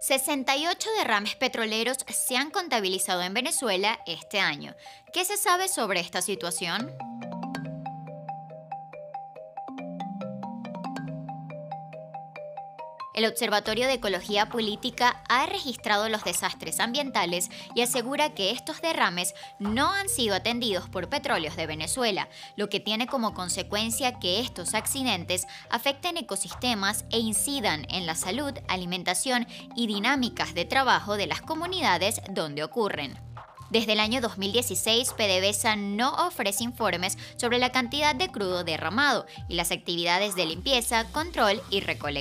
68 derrames petroleros se han contabilizado en Venezuela este año. ¿Qué se sabe sobre esta situación? El Observatorio de Ecología Política ha registrado los desastres ambientales y asegura que estos derrames no han sido atendidos por petróleos de Venezuela, lo que tiene como consecuencia que estos accidentes afecten ecosistemas e incidan en la salud, alimentación y dinámicas de trabajo de las comunidades donde ocurren. Desde el año 2016, PDVSA no ofrece informes sobre la cantidad de crudo derramado y las actividades de limpieza, control y recolección.